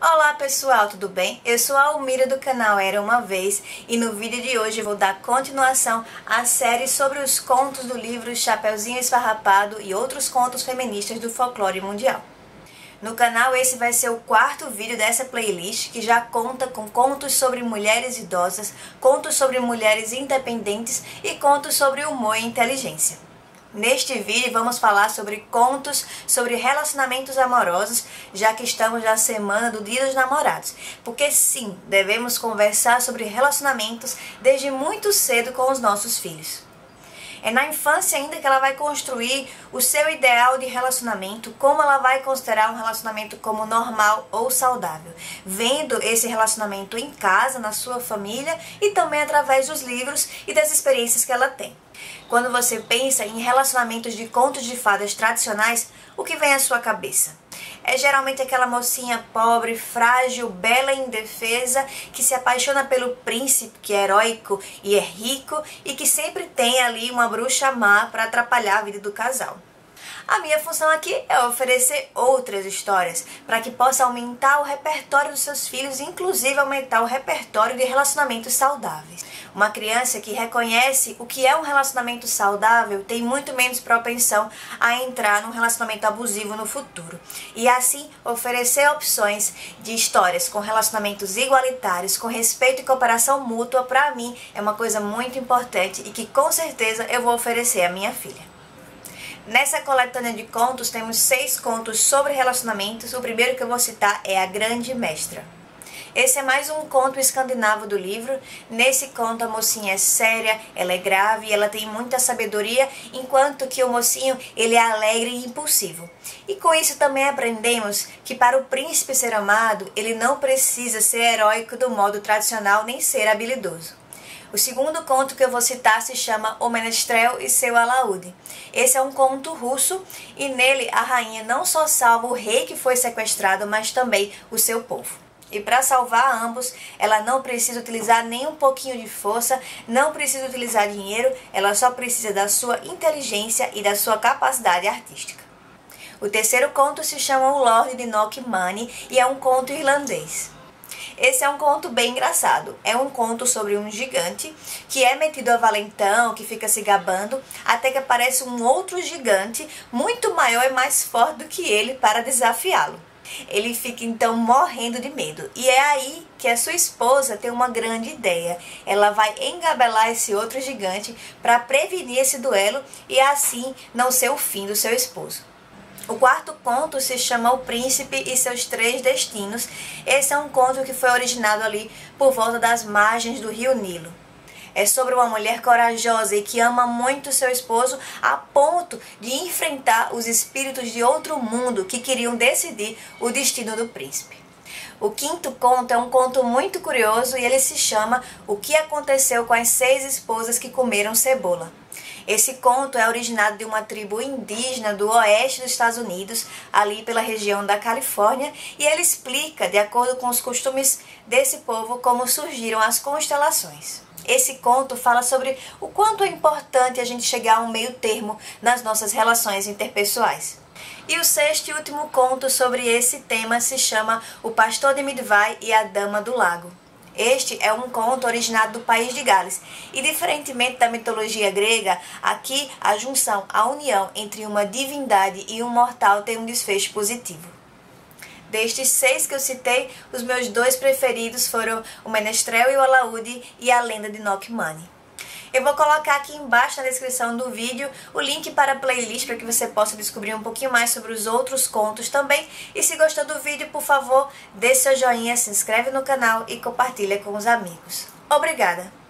Olá pessoal, tudo bem? Eu sou a Almira do canal Era Uma Vez e no vídeo de hoje vou dar continuação à série sobre os contos do livro Chapeuzinho Esfarrapado e outros contos feministas do folclore mundial. No canal esse vai ser o quarto vídeo dessa playlist que já conta com contos sobre mulheres idosas, contos sobre mulheres independentes e contos sobre humor e inteligência. Neste vídeo vamos falar sobre contos sobre relacionamentos amorosos, já que estamos na semana do Dia dos Namorados. Porque sim, devemos conversar sobre relacionamentos desde muito cedo com os nossos filhos. É na infância ainda que ela vai construir o seu ideal de relacionamento, como ela vai considerar um relacionamento como normal ou saudável, vendo esse relacionamento em casa, na sua família e também através dos livros e das experiências que ela tem. Quando você pensa em relacionamentos de contos de fadas tradicionais, o que vem à sua cabeça? É geralmente aquela mocinha pobre, frágil, bela e indefesa que se apaixona pelo príncipe que é heróico e é rico e que sempre tem ali uma bruxa má para atrapalhar a vida do casal. A minha função aqui é oferecer outras histórias para que possa aumentar o repertório dos seus filhos, inclusive aumentar o repertório de relacionamentos saudáveis. Uma criança que reconhece o que é um relacionamento saudável tem muito menos propensão a entrar num relacionamento abusivo no futuro. E assim, oferecer opções de histórias com relacionamentos igualitários, com respeito e cooperação mútua, para mim é uma coisa muito importante e que com certeza eu vou oferecer à minha filha. Nessa coletânea de contos temos seis contos sobre relacionamentos. O primeiro que eu vou citar é A Grande Mestra. Esse é mais um conto escandinavo do livro. Nesse conto a mocinha é séria, ela é grave, ela tem muita sabedoria, enquanto que o mocinho ele é alegre e impulsivo. E com isso também aprendemos que para o príncipe ser amado, ele não precisa ser heróico do modo tradicional nem ser habilidoso. O segundo conto que eu vou citar se chama O Menestrel e seu alaúde. Esse é um conto russo e nele a rainha não só salva o rei que foi sequestrado, mas também o seu povo. E para salvar ambos, ela não precisa utilizar nem um pouquinho de força, não precisa utilizar dinheiro, ela só precisa da sua inteligência e da sua capacidade artística. O terceiro conto se chama O Lorde de Knockmany e é um conto irlandês. Esse é um conto bem engraçado. É um conto sobre um gigante que é metido a valentão, que fica se gabando, até que aparece um outro gigante muito maior e mais forte do que ele para desafiá-lo. Ele fica então morrendo de medo. E é aí que a sua esposa tem uma grande ideia. Ela vai engabelar esse outro gigante para prevenir esse duelo e assim não ser o fim do seu esposo. O quarto conto se chama O Príncipe e seus Três Destinos. Esse é um conto que foi originado ali por volta das margens do rio Nilo. É sobre uma mulher corajosa e que ama muito seu esposo a ponto de enfrentar os espíritos de outro mundo que queriam decidir o destino do príncipe. O quinto conto é um conto muito curioso e ele se chama O que aconteceu com as seis esposas que comeram cebola. Esse conto é originado de uma tribo indígena do oeste dos Estados Unidos, ali pela região da Califórnia, e ele explica, de acordo com os costumes desse povo, como surgiram as constelações. Esse conto fala sobre o quanto é importante a gente chegar a um meio termo nas nossas relações interpessoais. E o sexto e último conto sobre esse tema se chama O Pastor de Midvai e a Dama do Lago. Este é um conto originado do país de Gales. E diferentemente da mitologia grega, aqui a junção, a união entre uma divindade e um mortal tem um desfecho positivo. Destes seis que eu citei, os meus dois preferidos foram o Menestrel e o Alaúde e a Lenda de Knockmany. Eu vou colocar aqui embaixo na descrição do vídeo o link para a playlist para que você possa descobrir um pouquinho mais sobre os outros contos também. E se gostou do vídeo, por favor, dê seu joinha, se inscreve no canal e compartilha com os amigos. Obrigada!